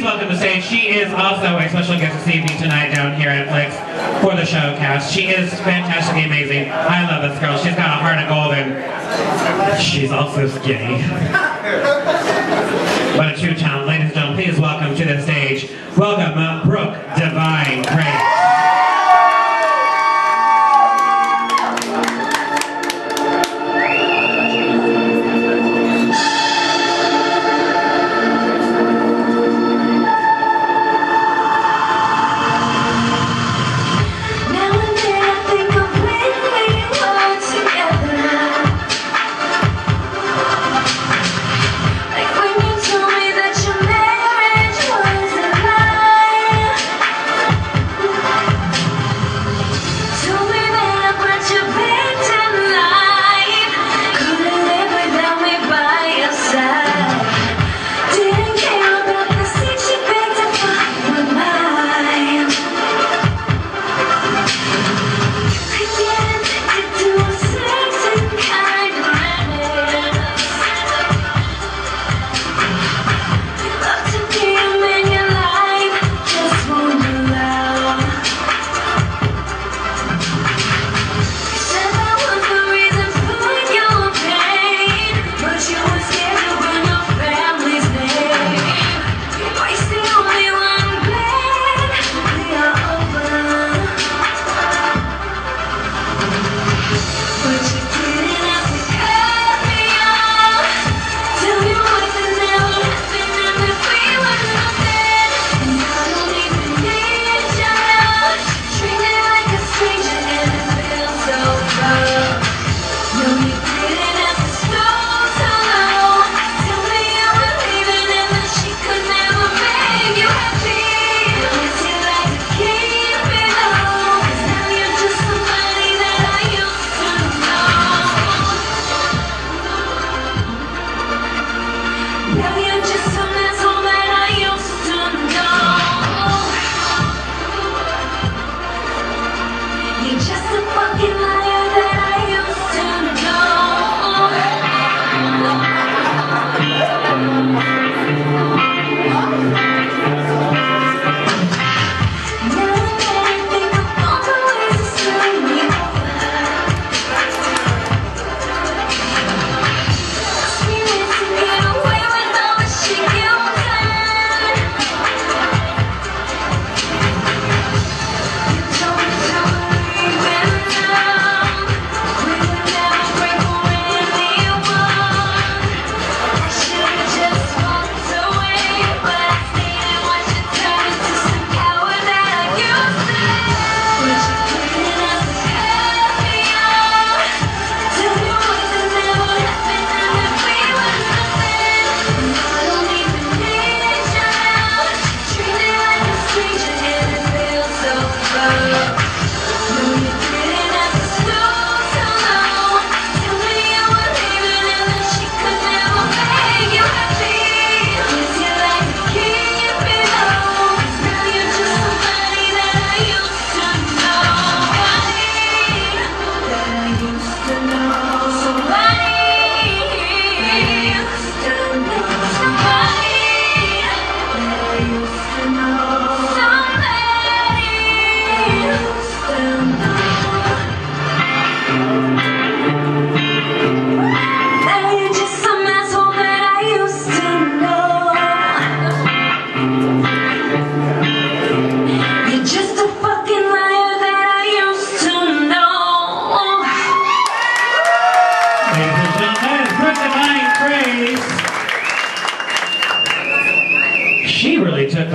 Welcome to stage. She is also a special guest this evening tonight down here at Flixx for the show cast. She is fantastically amazing. I love this girl. She's got a heart of gold and she's also skinny. What a two-talent, Ladies and gentlemen, please welcome to the stage, welcome uh, Brooke Divine Grace. put divine praise. She really took